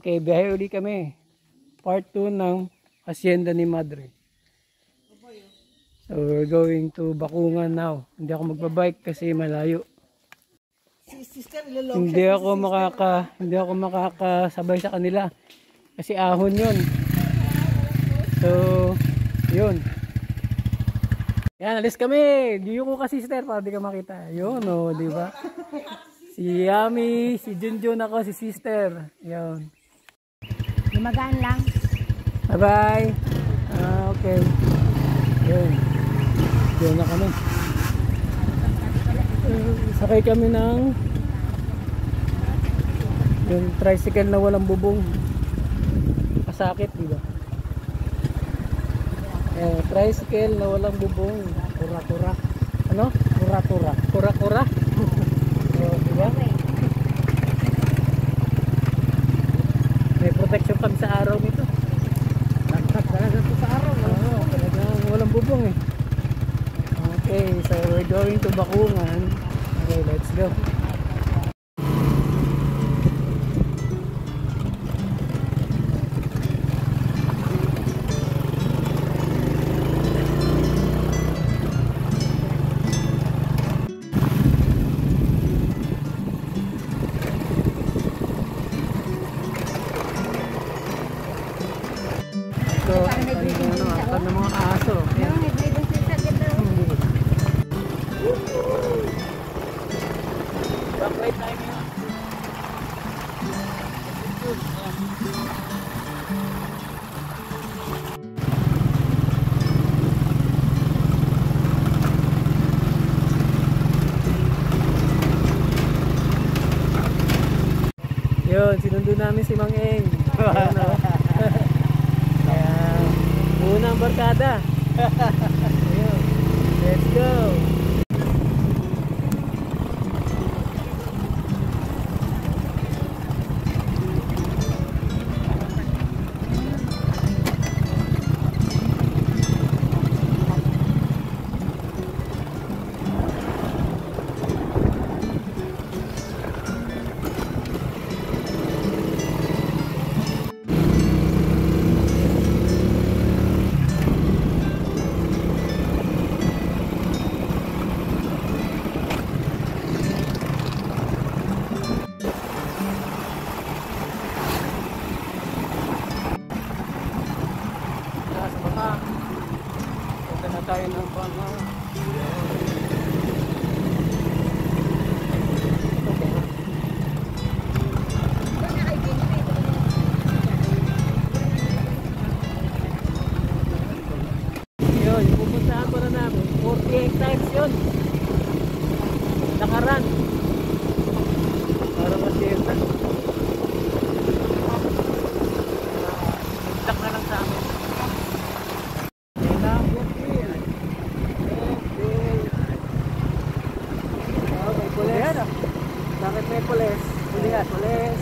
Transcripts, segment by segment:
Okay, biyahe uli kami. Part 2 ng Hacienda ni Madre. So we're going to Bakungan now. Hindi ako magbabike kasi malayo. Si sister, ilolong Hindi ako makaka hindi ako makakasabay sa kanila kasi ahon 'yun. So, 'yun. Yan, alis kami. Diyo ko ka sister para di ka makita. 'Yun oh, di ba? Si Yami, si Junjun ako, si sister. 'Yun. Lumagaan lang. Bye-bye. Ah, okay. 'Yun. Diyo na kami. Uh, sakay kami ng yung tricycle na walang bubong kasakit di ba eh, tricycle na walang bubong kura kura ano kura kura kura kura oh, di ba may protection kami sa araw nito. Nagtag talaga ito sa araw no? talagang walang bubong eh. Okay so we're going to Bakungan okay let's go Yun, sinundo namin si Mang Eng. Ayan, oh. Ayan. Unang barkada.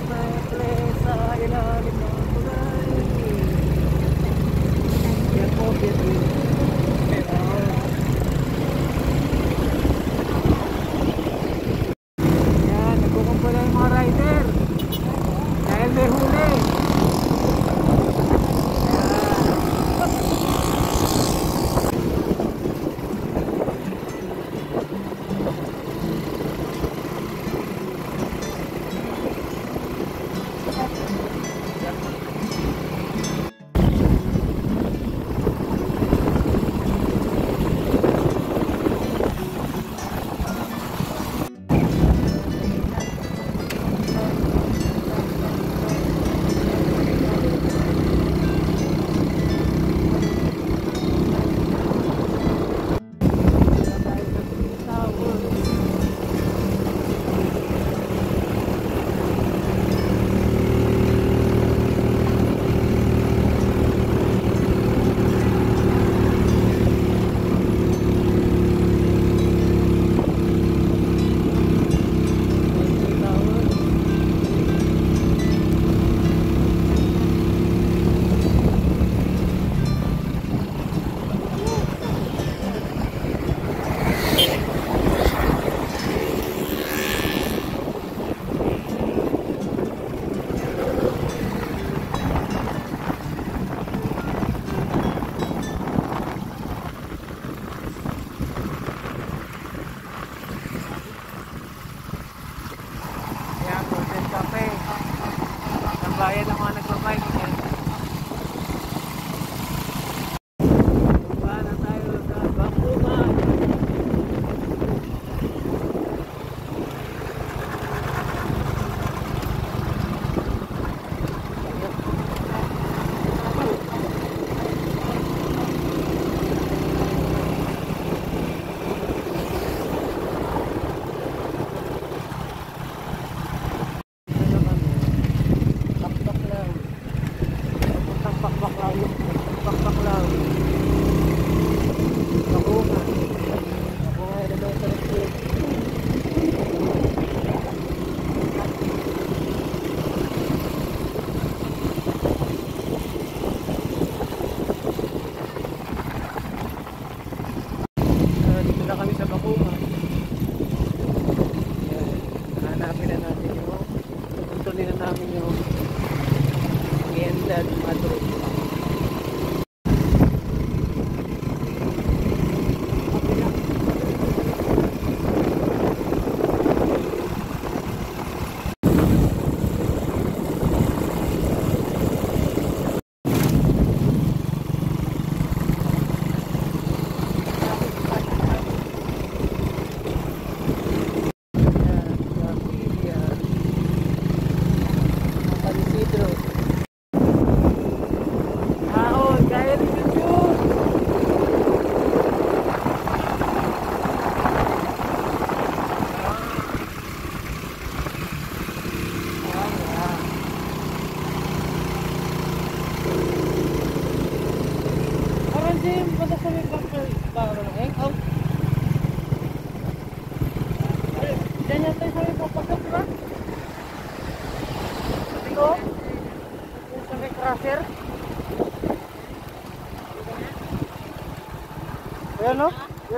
pulis, may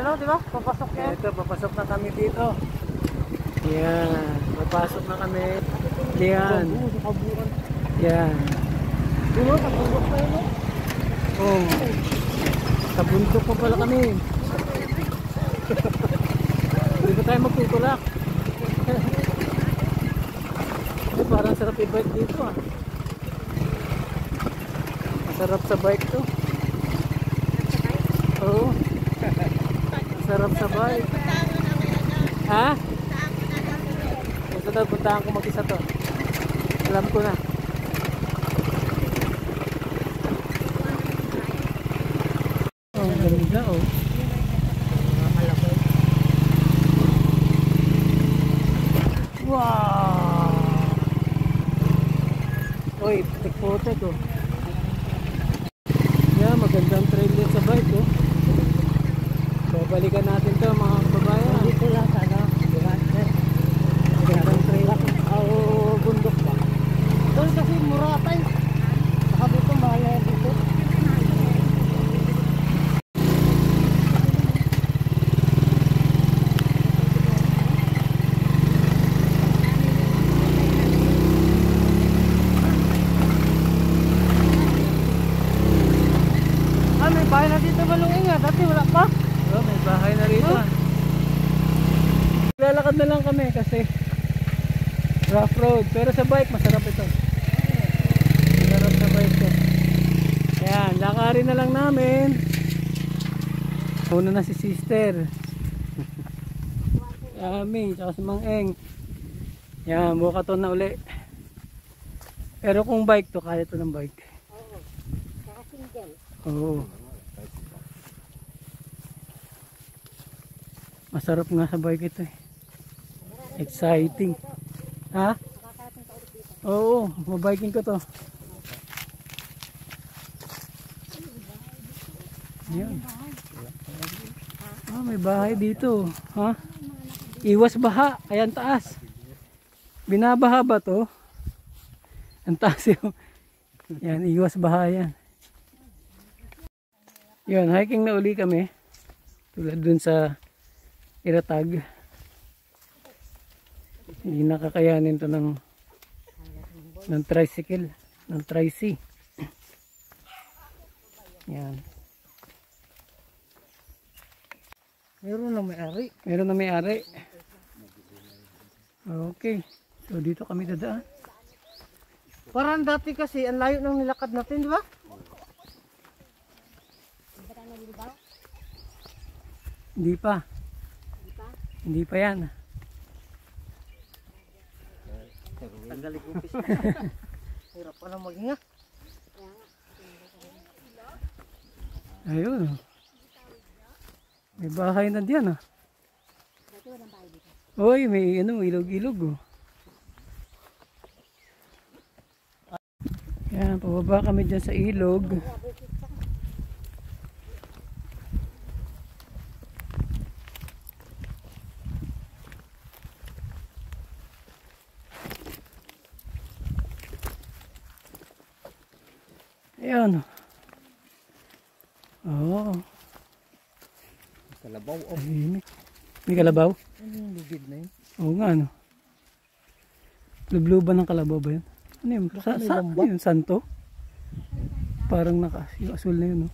no? Ayan no, di ba? Papasok yan. Ito, papasok na kami dito. Yan, papasok na kami. Yan, yan. Di ba? Kapagod pa yun no? Oh. Sa bundok pa pala kami. Hindi pa tayo magtutulak. Ay, parang sarap i-bike dito ah. Masarap sa bike to. Oo. Masarap sa bike. Ha? Ito daw, puntahan ko mag-isa to. Alam ko na. Oh, ang ganda oh. Wow! Uy, putik-putik oh. Yeah, magandang trail din sa bike oh. Babalikan natin to mga kababayan. Dito lang sa ano? Di ba? Magandang trail. Oo, bundok ba? Doon kasi mura pa eh. Saka dito mahal na yan dito. Ah, may bahay na dito malungin nga. Dati wala pa. Oh, may bahay na rito. ah. Lalakad na lang kami kasi rough road. Pero sa bike, masarap ito. Masarap sa bike to. Ayan, lakarin na lang namin. Una na si sister. Ami, tsaka si Mang Eng. Yan, buka to na uli. Pero kung bike to, kaya to ng bike. Saka single. Oo. Masarap nga sa bike ito eh. Exciting. Ha? Oo, mabiking ko to. Yan. Ah, may bahay dito. Ha? Iwas baha. Ayan taas. Binabaha ba to? Ang taas yun. Yan, iwas baha yan. Yun, hiking na uli kami. Tulad dun sa Iratag. Hindi nakakayanin to ng ng tricycle, ng tricy. Yan. Meron na may-ari. Meron na may-ari. Okay. So dito kami dadaan. Parang dati kasi, ang layo ng nilakad natin, di ba? Hindi pa. Hindi pa yan. Tanggalikupis. Hirap pa lang maghinga. Ayun. May bahay na diyan ah. Oy, may ano, ilog-ilog oh. Yan, pababa kami dyan sa ilog. Ayan. Oo. Oh. Kalabaw. Tahimik. May kalabaw? Ano yung lugid na yun? Oo nga ano. Lubluban ng kalabaw ba yun? Ano yun? Sa, sa, ano yun? Santo? Parang naka, yung asul na yun. No?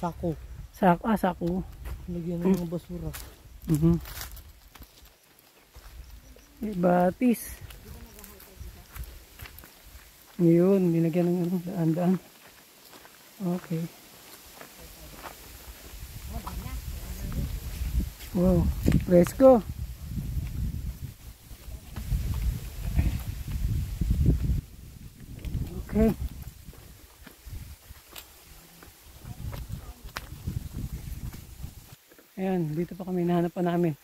Sako. Sak, ah, sako. Lagyan ng mga basura. Mhm. May batis. Yun, binagyan ng ano, daan-daan. Okay. Wow, presko. Okay. Ayan, dito pa kami nahanap pa namin.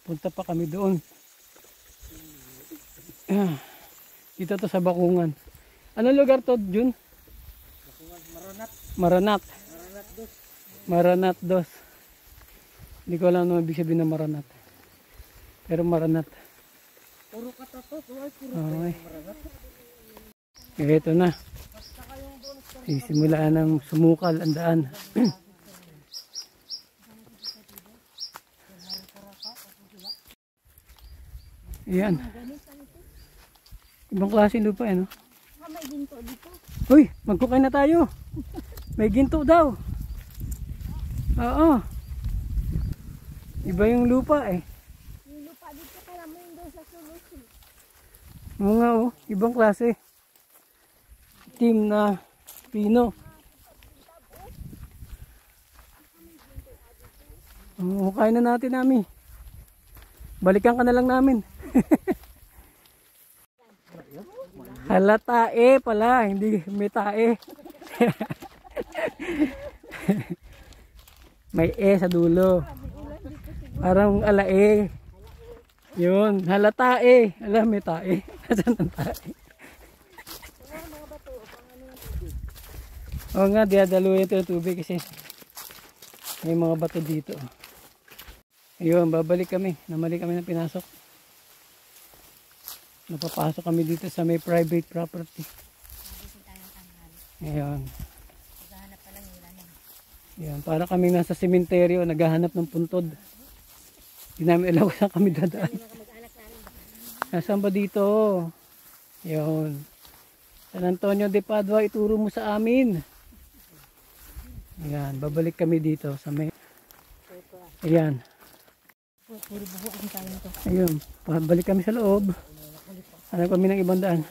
Punta pa kami doon. Ah, Dito to sa Bakungan. Anong lugar to, Jun? Maranat. Maranat. Maranat dos. Maranat dos. Hindi ko alam ano ibig sabihin na maranat. Pero maranat. Puro katatot. Ay, puro okay. maranat. Ito na. Sisimulaan ng sumukal ang daan. Ayan. Ibang klase lupa yan. No? Ah, may ginto dito. Uy, magkukay na tayo. May ginto daw. Oo. Iba yung lupa eh. Yung lupa dito kaya mo yung doon sa solution. Oo nga oh, ibang klase. Team na pino. Oo, kain na natin namin. Balikan ka na lang namin. Hala tae pala, hindi may tae. may e sa dulo. Parang alae. Yun, halata eh. Alam, may tae. Nasaan ang tae? Oo nga, diadaluyan ito ng tubig kasi may mga bato dito. Ayun, babalik kami. Namali kami ng pinasok. Napapasok kami dito sa may private property. Ayun. Ayun, para kami nasa sementeryo, naghahanap ng puntod. Hindi namin alam kung saan kami dadaan. Nasaan ba dito? Yun. San Antonio de Padua, ituro mo sa amin. Ayan, babalik kami dito sa may... Ayan. Ayun, babalik kami sa loob. Hanap kami ng ibang daan.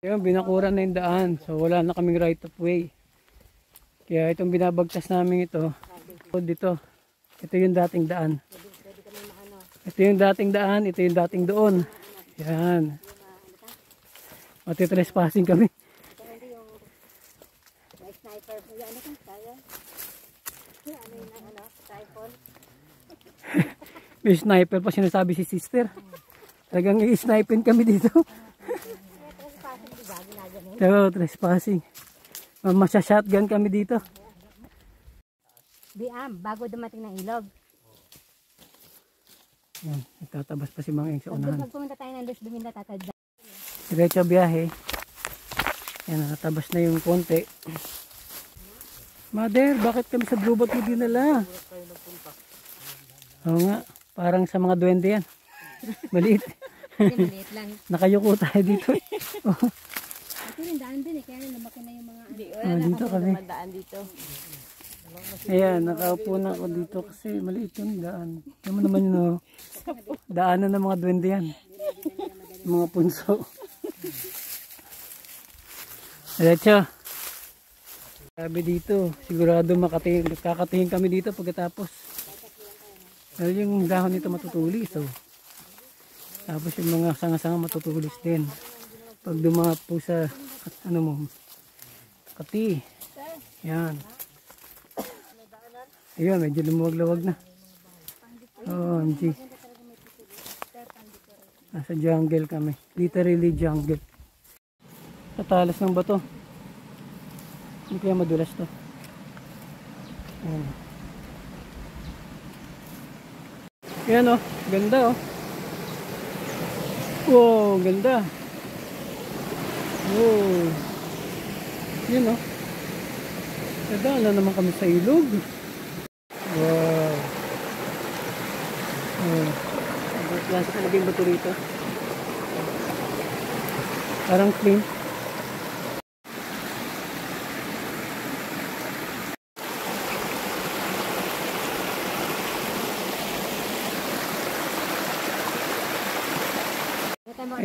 Ayun, binakuran na yung daan. So wala na kaming right of way. Kaya itong binabagtas namin ito, ito dito. Ito yung dating daan. Ito yung dating daan, ito yung dating doon. Yan. Matitrespassing kami. Sniper. Ano kung kaya? Ano yung ano. May sniper pa sinasabi si sister. Talagang i-snipin kami dito. Oo, trespassing. Masya-shotgun kami dito. Biam, bago dumating ng ilog. Yan, nagtatabas pa si Mang Eng sa Pag unahan. pag pumunta tayo ng Luz Duminda, tatadda. Diretso biyahe. Yan, nakatabas na yung konti. Mother, bakit kami sa Blue Boat hindi nala? Oo nga, parang sa mga duwende yan. Maliit. Maliit lang. Nakayuko tayo dito. Oh, Ito daan din eh, kaya na lumaki na yung mga ano. ah, dito kami. Daan dito. Ayan, nakaupo na ako dito kasi maliit yung daan. Tama naman yun, oh. Daanan ng mga duwende yan. Mga punso. Diretso. Sabi dito, sigurado makatingin, kakatingin kami dito pagkatapos. Dahil yung dahon nito matutulis, oh. Tapos yung mga sanga-sanga matutulis din. Pag dumapo sa, ano mo, kati. Yan. Ayun, medyo lumuwag-lawag na. Oo, oh, MG. Nasa jungle kami. Literally jungle. Sa talas ng bato. Hindi kaya madulas to. Ayan. Ayan oh, ganda oh. Wow, ganda. Wow. Yan oh. Nadaan na naman kami sa ilog. Wow. Oh. Ang klase talaga yung bato rito. Parang clean.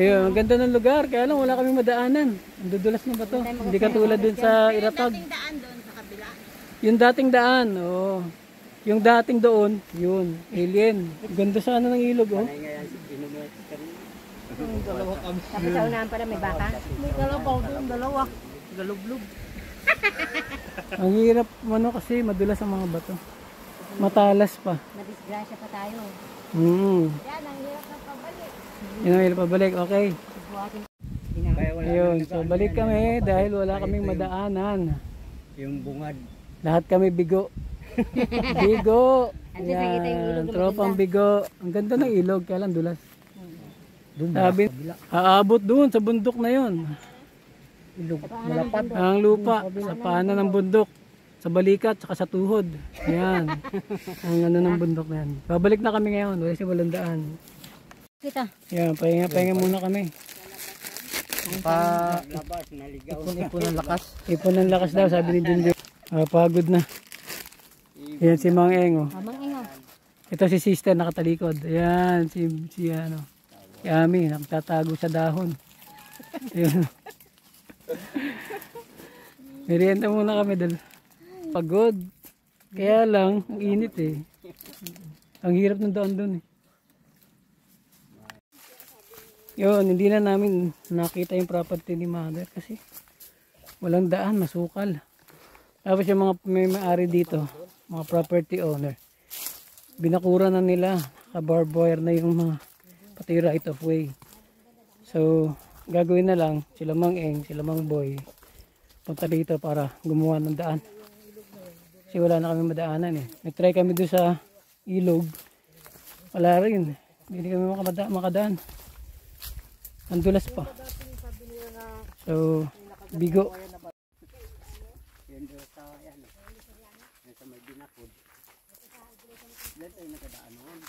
Ayun, ang ganda ng lugar. Kaya lang wala kaming madaanan. Ang dudulas ng bato. Hindi katulad dun sa Iratag. daan doon sa kabila. Yung dating daan, oo. Yung dating doon, yun, alien. Ganda sa ano ng ilog, oh. Tapos sa unahan pala may baka. May kalabaw doon, dalawa. Galublog. Ang hirap, ano kasi, madulas ang mga bato. Matalas pa. Nadisgrasya pa tayo. Mm. Yan, ang hirap ng pabalik. Yun ang pabalik, okay. Ayun, so balik kami dahil wala kaming madaanan. Yung bungad. Lahat kami bigo. bigo. Yan, tropang bigo. Ang ganda ng ilog, kaya lang dulas. Sabi, aabot doon sa bundok na yon. Ilog. Malapat. Ang lupa, sa paanan ng bundok. sa balikat, saka sa tuhod. Ayan. ang ano ng bundok na yan. Babalik na kami ngayon. Wala si walang daan. Kita. Ayan, pahinga, pahinga muna kami. Pa labas naligaw. Ipon-ipon ng lakas. Ipon ng lakas daw, sabi ni Junjun. Ah, pagod na. Ayan si Mang Eng, oh. Amang ingo. Ito si sister nakatalikod. Ayan, si, si ano. Si Ami, nakatatago sa dahon. Ayan. Merienda muna kami dal. Pagod. Kaya lang, ang init eh. Ang hirap ng daan doon eh. Yun, hindi na namin nakita yung property ni mother kasi walang daan, masukal. Tapos yung mga may may-ari dito, mga property owner, binakura na nila, naka-barbed wire na yung mga pati right of way. So, gagawin na lang, sila mang eng, sila mang boy, punta dito para gumawa ng daan. Kasi wala na kami madaanan eh. Nag-try kami doon sa ilog, wala rin. Hindi kami makadaan. Ang dulas pa. So, bigo. Yun doon sa yan. Yan sa may binakod. Yan tayo nakadaan noon.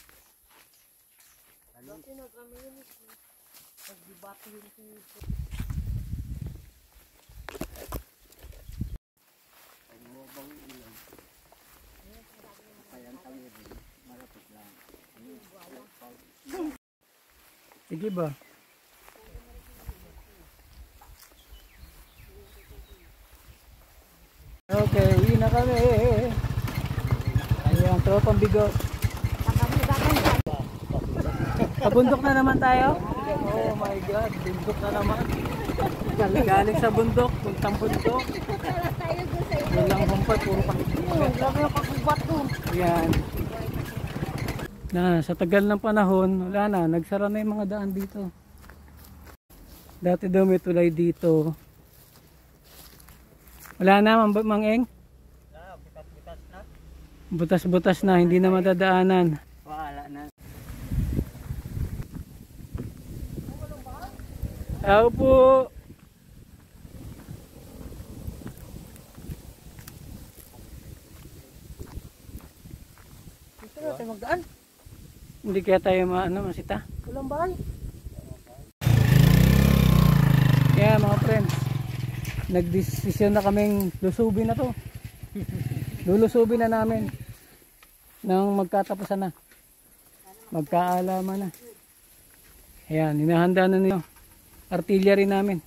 Sige ba? Okay, uwi na kami. Ayan, tropang bigo. Pabundok na naman tayo? Oh my God, bundok na naman. Galing sa bundok, puntang bundok. Walang humpay, puro pakikibat. Ayan. Na, sa tagal ng panahon, wala na, nagsara na yung mga daan dito. Dati daw may tulay dito. Wala na, mang Eng? Butas-butas na, hindi na madadaanan. Wala na. Tao po. Dito na tayo magdaan. Hindi kaya tayo maano, masita. Walang bahay. Kaya mga friends, nagdesisyon na kaming lusubin na to. Lulusubin na namin nang magkatapusan na. Magkaalaman na. Ayan, hinahanda na niyo. Artillery namin.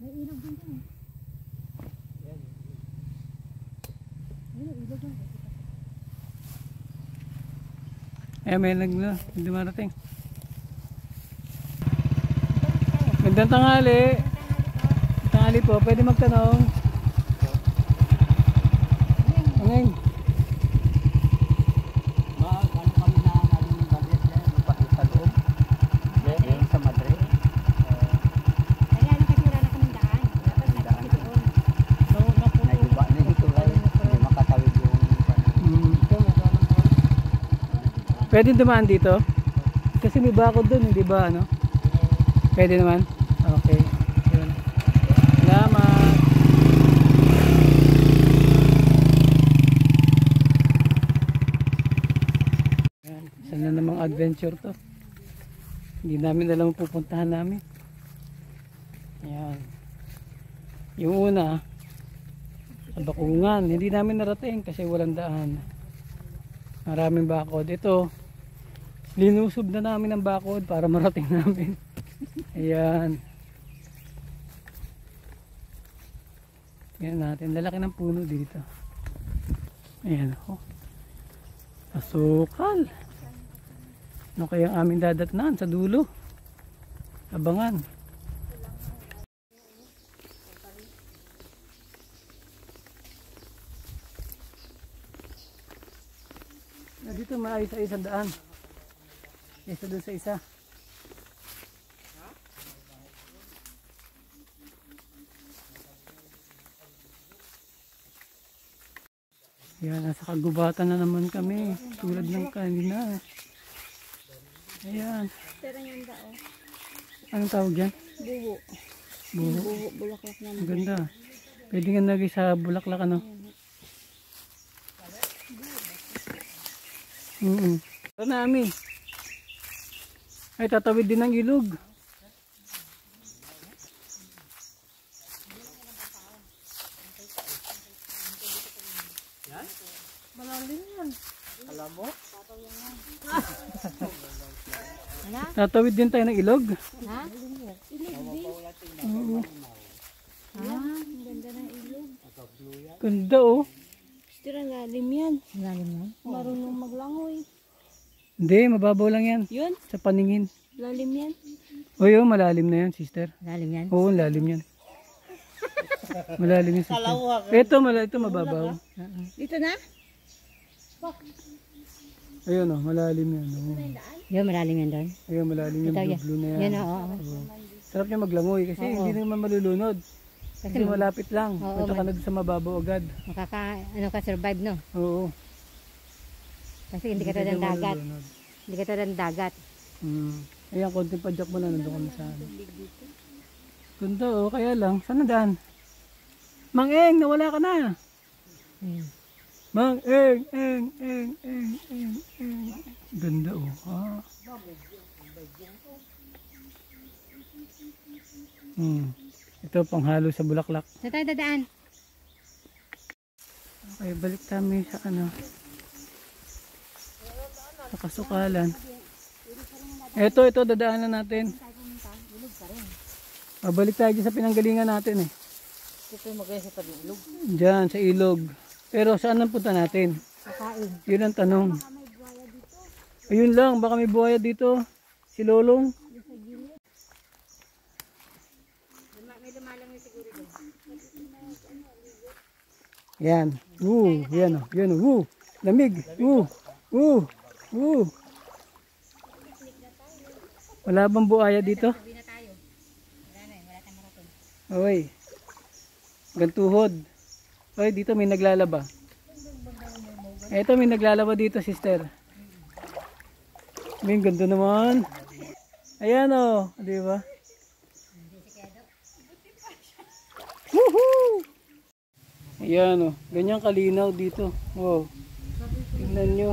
May ilog din dyan. eh. May nag dumarating. Magandang tanghali. Tanghali po, pwede magtanong. Mm. Pwede dumaan dito? Kasi may bakod doon, hindi ba ano? Pwede naman? Okay. Yun. Salamat. Yan. Adventure to. Hindi namin alam pupuntahan namin. Ayan. Yung una, sa Bakungan. Hindi namin narating kasi walang daan. Maraming bakod. Ito, linusob na namin ang bakod para marating namin. Ayan. Tingnan natin. Lalaki ng puno dito. Ayan oh. Asukal. Ano kaya ang aming dadatnan sa dulo? Abangan. Na dito maayos sa isang daan. Isa doon sa isa. Yan, nasa kagubatan na naman kami. Tulad ng kanina. Ayan. Pero yung dao. Anong tawag yan? Buho. Buho. Buho, bulaklak na. Ang ganda. Pwede nga lagi sa bulaklak ano. Mm -mm. Ito na ami. Ay tatawid din ng ilog. Alam mo? Tatawid din tayo ng ilog. Ha? Oo. Ah, ang ganda ng ilog. Ganda oh. Gusto ang lalim yan. Lalim yan? Marunong maglangoy. Hindi, mababaw lang yan. Yun, Sa paningin. lalim yan. Uy, oh, malalim na yan, sister. Lalim yan? Oo, lalim yan. Malalim yan, sister. Ito, mala, ito mababaw. Dito na? Ayun oh, malalim yan. Oo. Yun, malalim yan doon. Ayun, malalim yung Ito, blue, blue na yan. Yan, oo. oo. Oo. Sarap niya maglangoy kasi Oo. hindi naman malulunod. Kasi malapit lang. Oo, Punta ka na sa mababaw agad. Makaka, ano ka, survive, no? Oo. Kasi hindi ka tulad ng dagat. malulunod. Hindi ka tulad ng dagat. Hmm. Ayan, konting padyak mo na nandun kami sa ano. Ganda oh, kaya lang. Saan na daan? Mang Eng, nawala ka na. Ayun. Mang Eng, Eng, Eng, Eng, Eng, Eng. Ganda oh. Ah. Hmm. Ito panghalo sa bulaklak. Saan tayo dadaan? Okay, balik kami sa ano. Sa kasukalan. Ito, ito, dadaanan natin. Babalik tayo sa pinanggalingan natin eh. Ito magaya sa tabi ilog. Diyan, sa ilog. Pero saan ang punta natin? Kakain. Yun ang tanong. Ayun lang, baka may buhaya dito. Si Lolong. Yan. Woo, yan oh. Yan oh. Woo. Lamig. Woo. Woo. Woo. Wala bang buhaya dito? Sabi na tayo. Wala na eh, wala tayong marating. Oy. Gantuhod. Oy, dito may naglalaba. Eto may naglalaba dito, sister. May ganda naman. Ayan oh, di ba? Woohoo! Ayan oh, ganyan kalinaw dito. Oh. Tingnan nyo.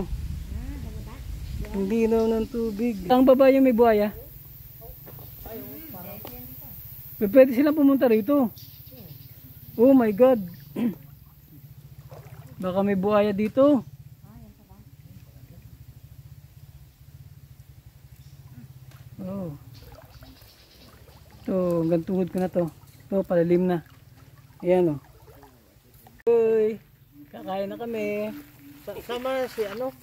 Ang linaw ng tubig. Ang baba yung may buhaya. Pwede silang pumunta rito. Oh my God. Baka may buhaya dito. Oh. Ito, hanggang tuhod ko na to. Ito, palalim na. Ayan oh. Uy, kakain na kami. Sa- Sama si ano?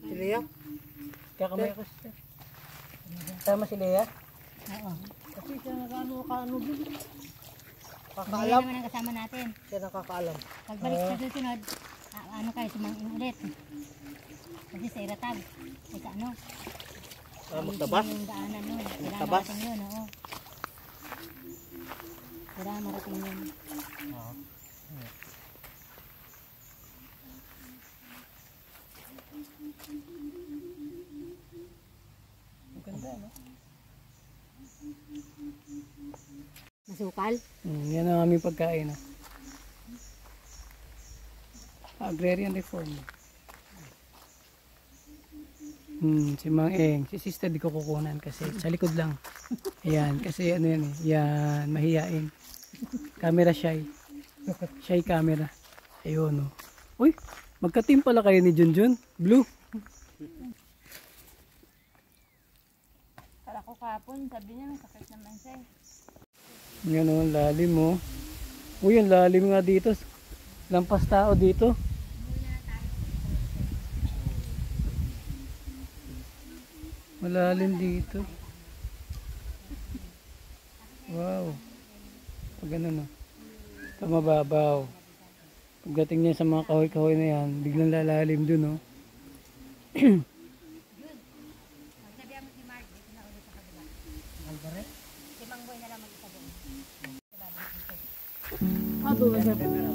Si Lea? Kakamay ako siya. Tama si Lea? Oo. Kasi siya nakano ka ano din. Kakaalam. naman ang kasama natin. Siya nakakaalam. Pagbalik sa susunod, ano kayo, sumangin ulit. Kasi sa Iratag, ay sa ano, Ah, magtabas. yung daanan nun. Kailangan Magtabas? marating yun, oo. Kailangan marating yun. Masukal? Hmm, yan ang aming pagkain. Oh. Agrarian reform. Hmm, si Mang Eng. Si sister di ko kukunan kasi sa likod lang. Ayan, kasi ano yan eh. Yan, mahiyain. Camera shy. Shy camera. Ayun oh. Uy, magka-team pala kayo ni Junjun. Blue. Para ko kapon, sabi niya, sakit naman siya. Yan ang lalim mo. Oh. Uy, ang lalim nga dito. Lampas tao dito. Malalim dito. Wow. Pag ano no. Ito mababaw. Pagdating niya sa mga kahoy-kahoy na yan, biglang lalalim dun oh. Mga alas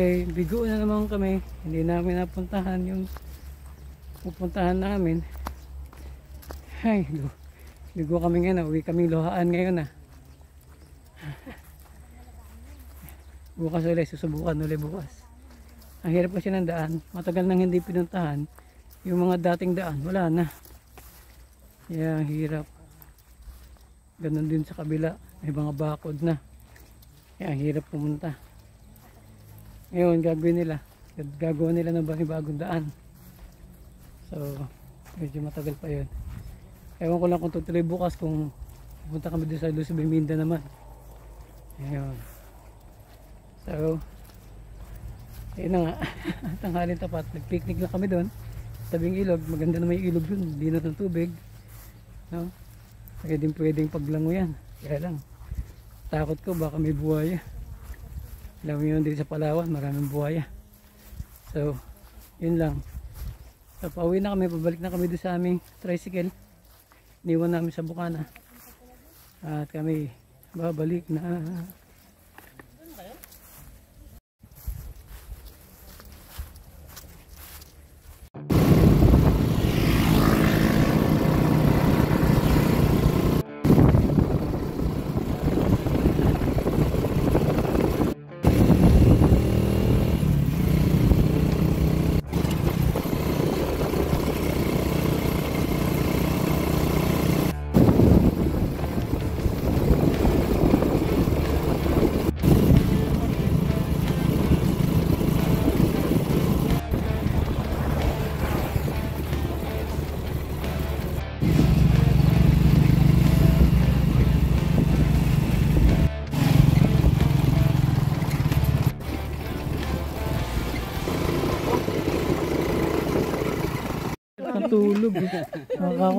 Okay, bigo na naman kami. Hindi namin napuntahan yung pupuntahan namin. Ay, lu- bigo kami ngayon. ah. Uwi kami luhaan ngayon ah. Bukas ulit, susubukan ulit bukas. Ang hirap kasi ng daan. Matagal nang hindi pinuntahan. Yung mga dating daan, wala na. Kaya ang hirap. Ganon din sa kabila. May mga bakod na. Kaya hirap pumunta. Ngayon, gagawin nila. Gagawa nila ng bagong daan. So, medyo matagal pa yun. Ewan ko lang kung tutuloy bukas kung pupunta kami doon sa Luzon, Biminda naman. Ayun. So, ayun na nga. Tanghalin tapat. Nag-picnic na kami doon. Tabing ilog. Maganda naman yung ilog yun. Linot ng tubig. No? Pwedeng pwedeng paglango yan. Kaya lang. Takot ko baka may buhaya. Alam mo yun dito sa Palawan, maraming buhaya. So, yun lang. So, pauwi na kami, pabalik na kami doon sa aming tricycle. Iniwan namin sa Bukana. At kami babalik na.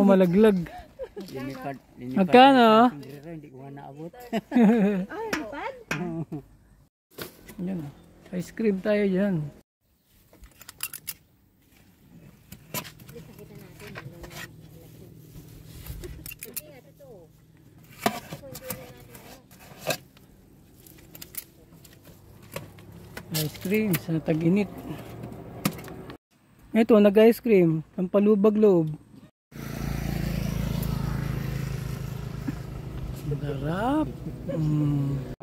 Ako malaglag. Linipat, linipat. Magkano? Hindi ko naabot. Yan. Ice cream tayo dyan. Ice cream sa tag-init. Ito, nag-ice cream. Ang palubag loob. Sarap. Mm.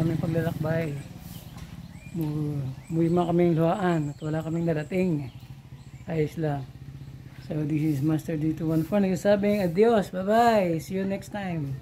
Aming paglalakbay. Mu- Muwi man kaming luhaan at wala kaming narating. Ayos lang. So this is Master D214 nagsasabing adios, bye bye, see you next time.